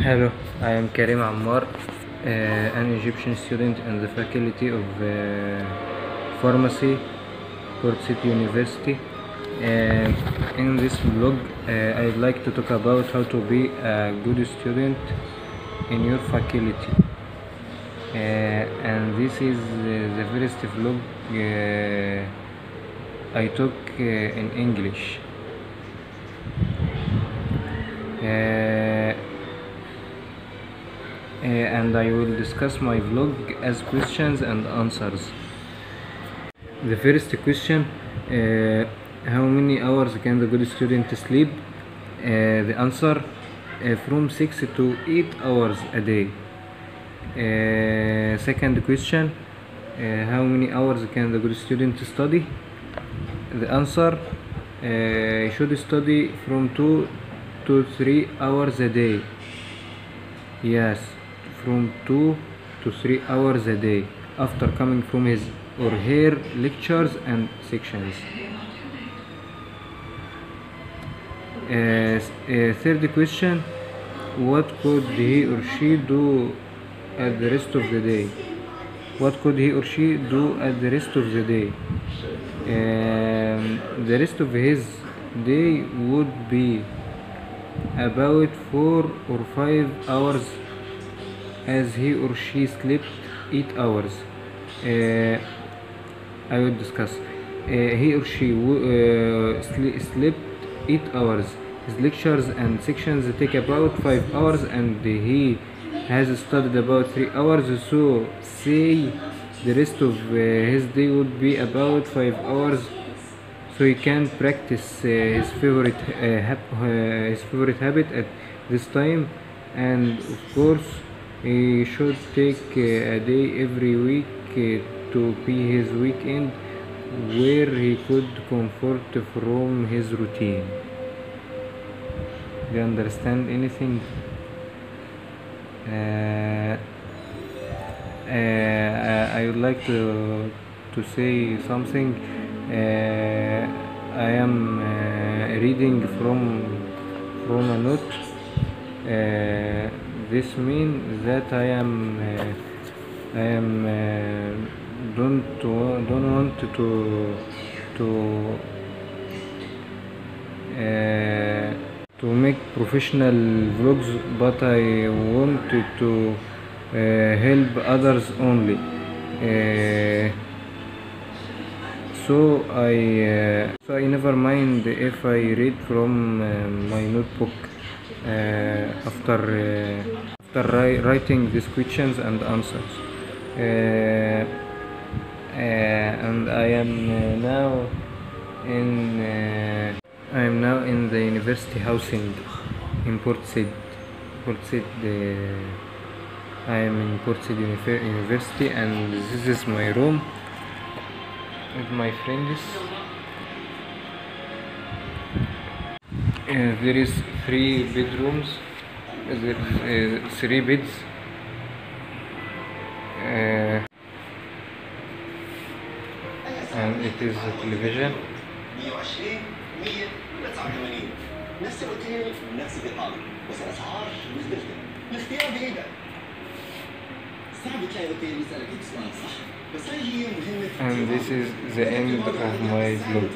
Hello, I am Kareem Ammar, uh, an Egyptian student in the Faculty of uh, Pharmacy, Port Said University. Uh, in this vlog, I'd like to talk about how to be a good student in your faculty. And this is the first vlog I took in English. Uh, and I will discuss my vlog as questions and answers. The first question uh, How many hours can the good student sleep? Uh, the answer from 6 to 8 hours a day. Uh, second question uh, How many hours can the good student study? The answer uh, should study from 2 to 3 hours a day. Yes, from 2 to 3 hours a day after coming from his or her lectures and sections. Uh, uh, third question What could he or she do at the rest of the day? What could he or she do at the rest of the day? Um, the rest of his day would be about 4 or 5 hours as he or she slept 8 hours. Uh, I will discuss. Uh, he or she uh, sle- slept 8 hours. His lectures and sections take about 5 hours and he has studied about 3 hours. So say the rest of uh, his day would be about 5 hours so he can practice uh, his favorite uh, uh, his favorite habit at this time and of course he should take uh, a day every week uh, to be his weekend where he could comfort from his routine do you understand anything uh, uh, I would like to to say something. Uh, I am uh, reading from from a note. This means that I am uh, I am uh, don't don't want to to uh, to make professional vlogs, but I wanted to help others only. So I so I never mind if I read from my notebook after uh, after wri- writing these questions and answers. Uh, uh, and I am uh, now in uh, I am now in the university housing in Port Said. Port Said. Uh, I am in Port Said Univer- University, and this is my room with my friends. there is three bedrooms. There is uh, three beds. Uh, and it is a television. 120 100 189 نفس الاوتيل نفس الاقامه بس الاسعار مختلفه الاختيار بايدك صعب تلاقي اوتيل يسالك سؤال صح بس هاي هي مهمه And this is the end of my vlog.